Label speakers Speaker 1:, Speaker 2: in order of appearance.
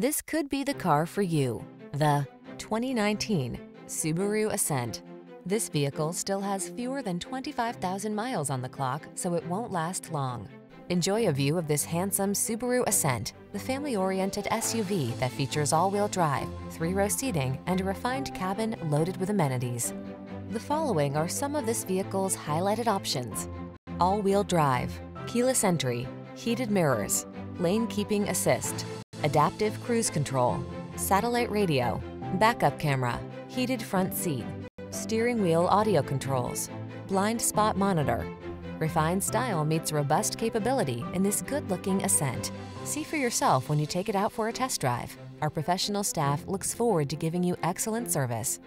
Speaker 1: This could be the car for you. The 2019 Subaru Ascent. This vehicle still has fewer than 25,000 miles on the clock, so it won't last long. Enjoy a view of this handsome Subaru Ascent, the family-oriented SUV that features all-wheel drive, three-row seating, and a refined cabin loaded with amenities. The following are some of this vehicle's highlighted options. All-wheel drive, keyless entry, heated mirrors, lane keeping assist, adaptive cruise control, satellite radio, backup camera, heated front seat, steering wheel audio controls, blind spot monitor. Refined style meets robust capability in this good-looking Ascent. See for yourself when you take it out for a test drive. Our professional staff looks forward to giving you excellent service.